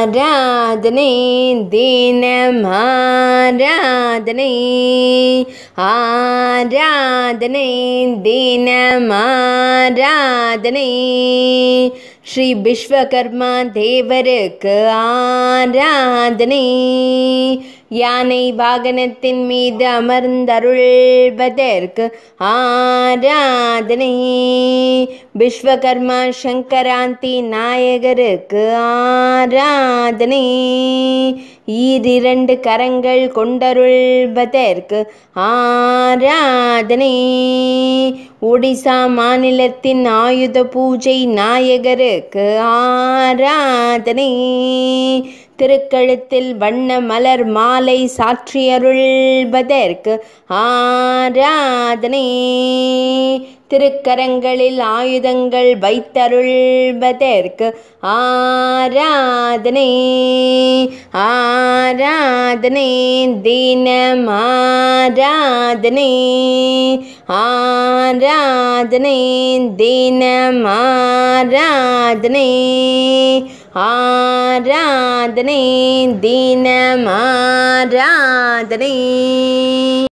आराधने दीन आराधने राधने தினம் ஆராதனை ஸ்ரீ விஸ்வகர்மா தேவருக்கு ஆராதனை யானை வாகனத்தின் மீது அமர்ந்தருள்வதற்கு ஆராதனை விஸ்வகர்மா சங்கராந்தி நாயகருக்கு ஆராதனை ஈரிரண்டு கரங்கள் கொண்டருள்வதற்கு ஆராதனை. ஒடிசா மாநிலத்தின் ஆயுத பூஜை நாயகருக்கு ஆராதனை. திருக்கழுத்தில் வண்ண மலர் மாலை சாற்றியருள்வதற்கு ஆராதனை. திருக்கரங்களில் ஆயுதங்கள் வைத்தருள்வதற்கு ஆராதனை. ஆராதனை தினம் ஆராதனை ஆராதனை தினம் ஆராதனை ஆராதனை दिनमाराधने।